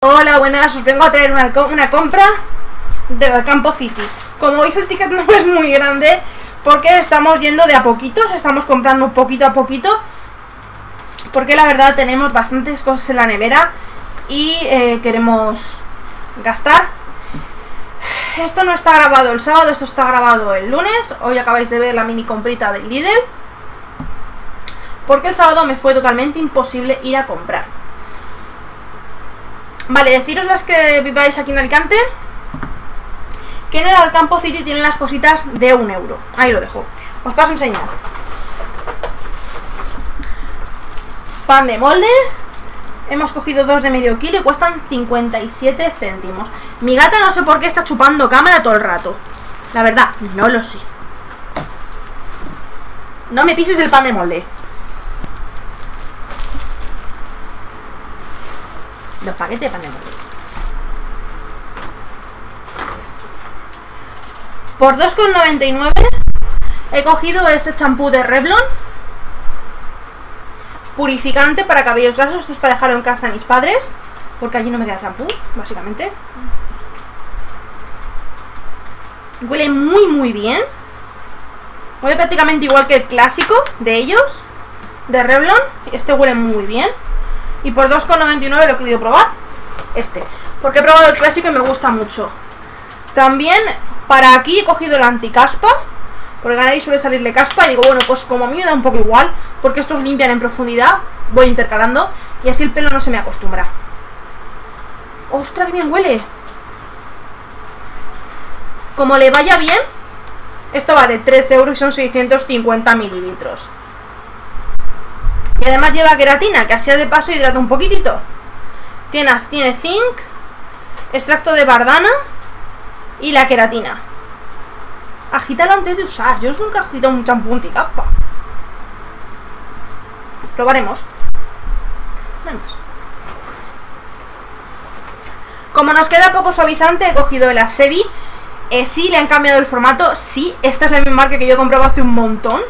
Hola, buenas, os vengo a traer una, una compra del Campo City. Como veis el ticket no es muy grande porque estamos yendo de a poquitos, estamos comprando poquito a poquito porque la verdad tenemos bastantes cosas en la nevera y eh, queremos gastar. Esto no está grabado el sábado, esto está grabado el lunes. Hoy acabáis de ver la mini comprita del Lidl. Porque el sábado me fue totalmente imposible ir a comprar. Vale, deciros las que viváis aquí en Alicante que en el Alcampo City tienen las cositas de un euro. Ahí lo dejo. Os paso a enseñar. Pan de molde. Hemos cogido dos de medio kilo y cuestan 57 céntimos. Mi gata no sé por qué está chupando cámara todo el rato. La verdad, no lo sé. No me pises el pan de molde. Los paquetes de pan de molde. Por 2,99 he cogido ese champú de Revlon. Purificante para cabellos grasos. Esto es para dejarlo en casa de mis padres. Porque allí no me queda champú, básicamente. Huele muy muy bien. Huele prácticamente igual que el clásico de ellos. De Revlon. Este huele muy bien. Y por 2,99 lo he querido probar. Este. Porque he probado el clásico y me gusta mucho. También para aquí he cogido el anticaspa. Porque a suele salirle caspa. Y digo, bueno, pues como a mí me da un poco igual. Porque estos limpian en profundidad. Voy intercalando. Y así el pelo no se me acostumbra. ¡Ostras, qué bien huele! Como le vaya bien, esto vale 3 euros y son 650 mililitros. Y además lleva queratina, que así de paso hidrata un poquitito. Tiene, tiene zinc, extracto de bardana y la queratina. Agítalo antes de usar. Yo nunca he agitado un champú anticapa. Probaremos. Nada más. Como nos queda poco suavizante, he cogido el Asebi. Eh, sí, le han cambiado el formato. Sí, esta es la misma marca que yo compraba hace un montón.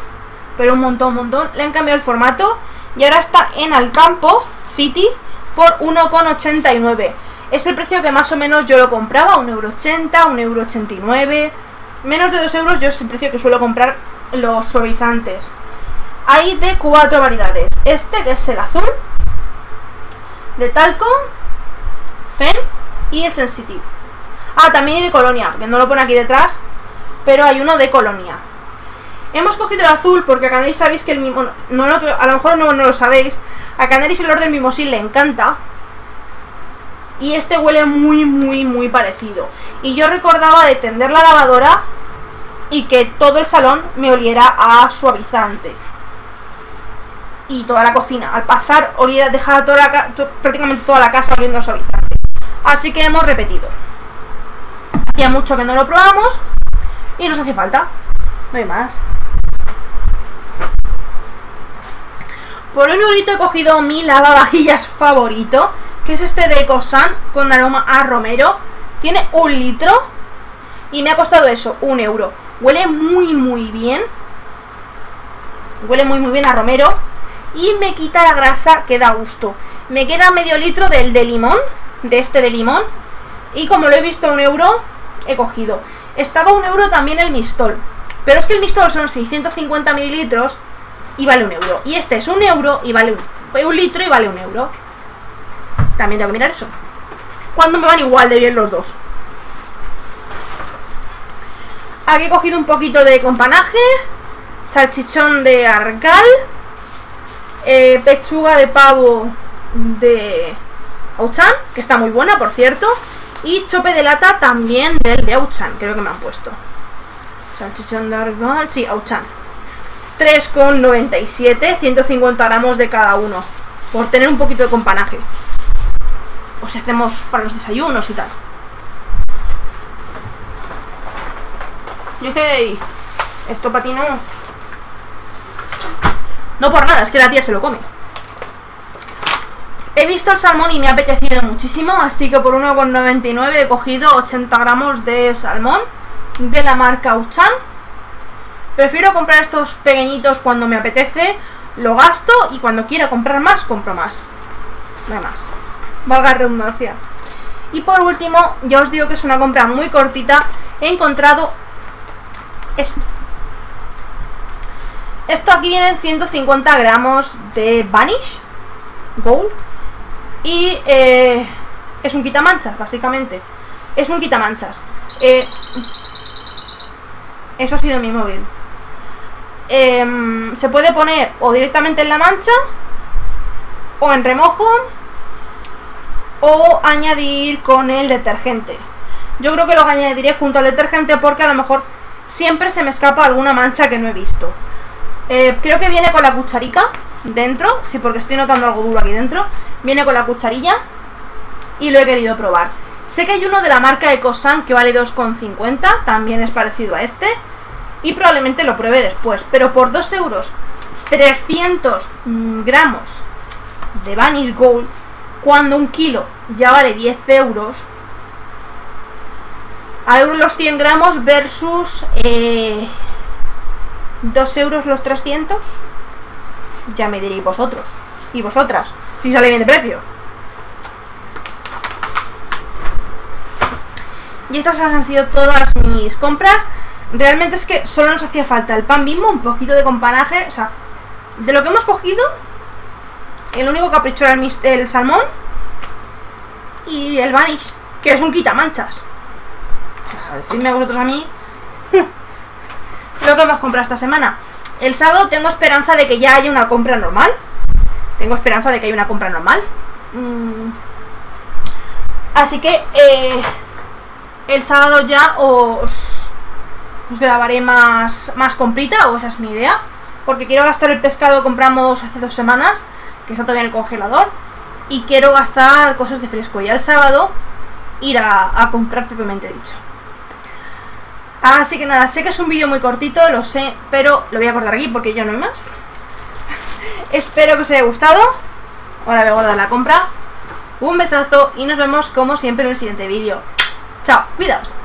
Pero un montón, un montón. Le han cambiado el formato. Y ahora está en Alcampo City por 1,89. Es el precio que más o menos yo lo compraba, 1,80€, 1,89€. Menos de 2 euros yo es el precio que suelo comprar los suavizantes. Hay de cuatro variedades. Este que es el azul, de talco, fen y el sensitive. Ah, también hay de colonia, porque no lo pone aquí detrás, pero hay uno de colonia. Hemos cogido el azul porque a Canaris sabéis que el mimo... No, no, a lo mejor no, lo sabéis. A Canaris el orden mimosil le encanta. Y este huele muy, muy, muy parecido. Y yo recordaba de tender la lavadora y que todo el salón me oliera a suavizante. Y toda la cocina. Al pasar, olía, dejaba toda la, prácticamente toda la casa oliendo a suavizante. Así que hemos repetido. Hacía mucho que no lo probamos y nos hace falta. No hay más. Por un eurito he cogido mi lavavajillas favorito, que es este de Ecosan con aroma a romero. Tiene un litro y me ha costado eso, un euro. Huele muy muy bien. Huele muy muy bien a romero. Y me quita la grasa que da gusto. Me queda medio litro del de limón, de este de limón. Y como lo he visto a un euro, he cogido. Estaba un euro también el mistol. Pero es que el mistol son 650 mililitros y vale un euro. Y este es un euro y vale un, un litro y vale un euro. También tengo que mirar eso. Cuando me van igual de bien los dos. Aquí he cogido un poquito de companaje. Salchichón de argal. Eh, pechuga de pavo de Auchan, que está muy buena, por cierto. Y chope de lata también del de Auchan, creo que me han puesto. Salchichón de argal, sí, Auchan. 3,97, 150 gramos de cada uno. Por tener un poquito de companaje. O si hacemos para los desayunos y tal. Yo que esto patino. No por nada, es que la tía se lo come. He visto el salmón y me ha apetecido muchísimo, así que por 1,99 he cogido 80 gramos de salmón de la marca Uchan Prefiero comprar estos pequeñitos cuando me apetece, lo gasto y cuando quiera comprar más, compro más. Hay más. Valga redundancia. Y por último, ya os digo que es una compra muy cortita. He encontrado esto. Esto aquí vienen 150 gramos de Vanish Gold. Y eh, es un quitamanchas, básicamente. Es un quitamanchas. Eh, eso ha sido mi móvil. Em, se puede poner o directamente en la mancha o en remojo o añadir con el detergente. Yo creo que lo añadiré junto al detergente porque a lo mejor siempre se me escapa alguna mancha que no he visto. Eh, creo que viene con la cucharica dentro, sí, porque estoy notando algo duro aquí dentro. Viene con la cucharilla y lo he querido probar. Sé que hay uno de la marca Ecosan que vale 2,50, también es parecido a este. Y probablemente lo pruebe después, pero por 2 euros, 300 gramos de Vanish Gold, cuando un kilo ya vale 10 euros, a euros los 100 gramos versus eh, 2 euros los 300, ya me diréis vosotros y vosotras, si sale bien de precio. Y estas han sido todas mis compras. Realmente es que solo nos hacía falta el pan bimbo, un poquito de companaje. O sea, de lo que hemos cogido, el único capricho era el, el salmón y el vanish, que es un quitamanchas. O sea, decidme vosotros a mí lo que hemos comprado esta semana. El sábado tengo esperanza de que ya haya una compra normal. Tengo esperanza de que haya una compra normal. Mm. Así que eh, el sábado ya os, os grabaré más, más comprita, o esa es mi idea. Porque quiero gastar el pescado que compramos hace dos semanas, que está todavía en el congelador. Y quiero gastar cosas de fresco. Y el sábado ir a, a comprar propiamente dicho. Así que nada, sé que es un vídeo muy cortito, lo sé, pero lo voy a cortar aquí porque ya no hay más. Espero que os haya gustado. Ahora voy a guardar la compra. Un besazo y nos vemos como siempre en el siguiente vídeo. Chao, cuidaos.